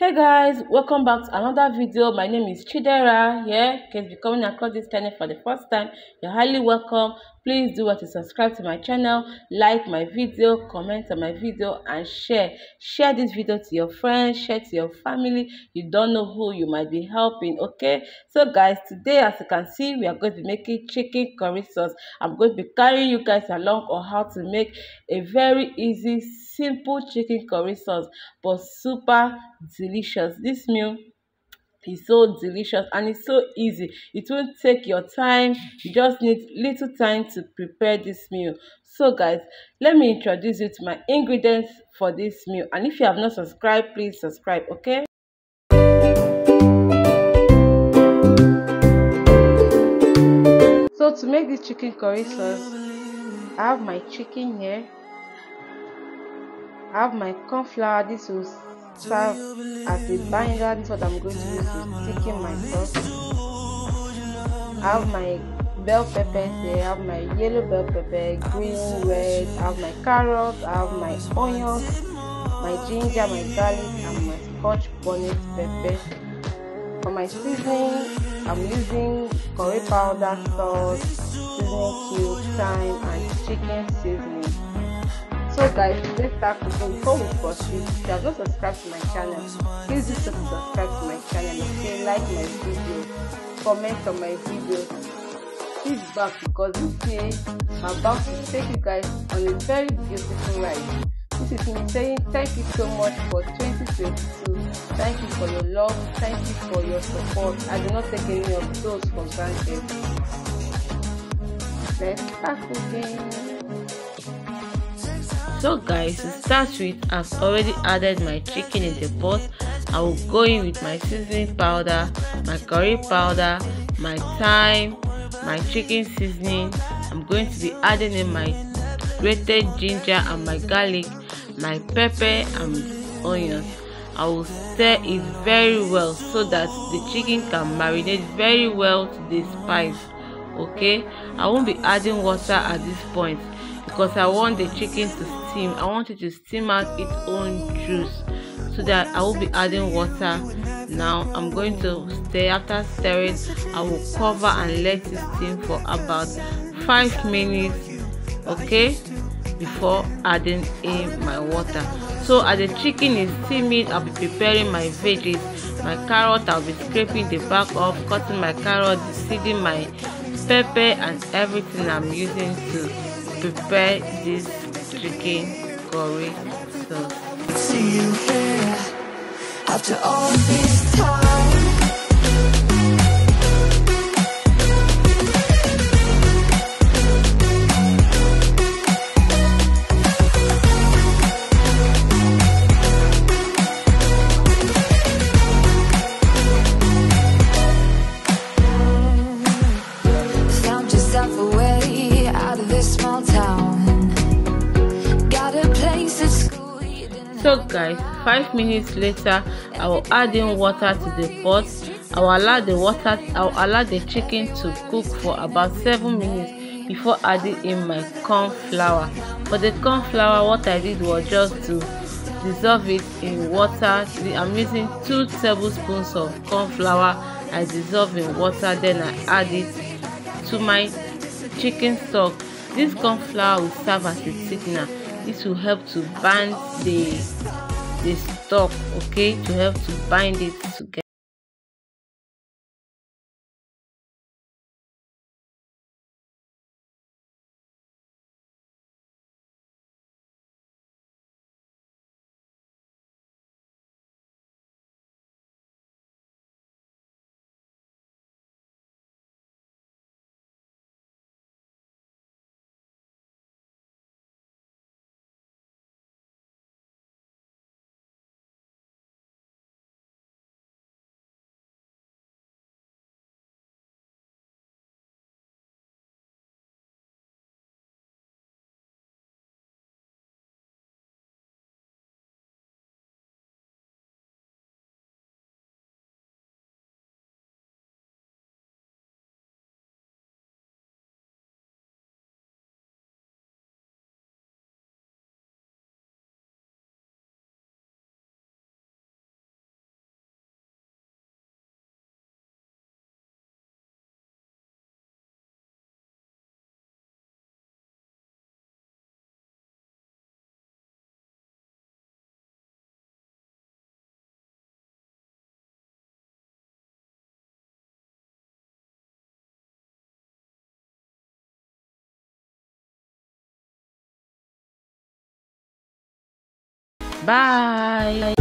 hey guys welcome back to another video. My name is chidera yeah in case you're coming across this channel for the first time you're highly welcome please do what to subscribe to my channel like my video comment on my video and share. Share this video to your friends share to your family. You don't know who you might be helping okay? So guys today as you can see we are going to be making chicken curry sauce. I'm going to be carrying you guys along on how to make a very easy simple chicken curry sauce but super delicious. This meal is so delicious and it's so easy. It won't take your time. You just need little time to prepare this meal. So guys let me introduce you to my ingredients for this meal. And if you have not subscribed please subscribe okay? So to make this chicken curry sauce i have my chicken here. I have my corn flour. This will serve as a binder. This is what I'm going to use to thicken my sauce. I have my bell peppers here. I have my yellow bell pepper, green, red. I have my carrots. I have my onions, my ginger, my garlic, and my scotch bonnet pepper. For my seasoning, I'm using curry powder, salt, seasoning cube, thyme, and chicken seasoning. So guys, let's start cooking. Before we proceed, if you have not subscribed to my channel, please do subscribe to my channel. Okay, like my video, comment on my video. Feedback because this year I'm about to take you guys on a very beautiful ride. This is me saying thank you so much for 2022. Thank you for your love. Thank you for your support. I do not take any of those for granted. Let's start cooking. So guys, to start with, I've already added my chicken in the pot. I will go in with my seasoning powder, my curry powder, my thyme, my chicken seasoning. I'm going to be adding in my grated ginger and my garlic, my pepper and onions. I will stir it very well so that the chicken can marinate very well to the spice. Okay, I won't be adding water at this point because I want the chicken to steam. I want it to steam out its own juice so that I will be adding water. Now I'm going to stir. After stirring, I will cover and let it steam for about five minutes. Okay, before adding in my water. So as the chicken is steaming, I'll be preparing my veggies. My carrot, I'll be scraping the back off, cutting my carrot, seeding my pepper and everything I'm using to prepare this chicken curry sauce. See you here after all this time. So guys? Five minutes later i will add in water to the pot. I will allow the water i will allow the chicken to cook for about seven minutes before adding in my corn flour. For the corn flour what i did was just to dissolve it in water. I'm using two tablespoons of corn flour. I dissolve in water then i add it to my chicken stock. This corn flour will serve as a thickener this will help to bind the the stock okay? To help to bind it together bye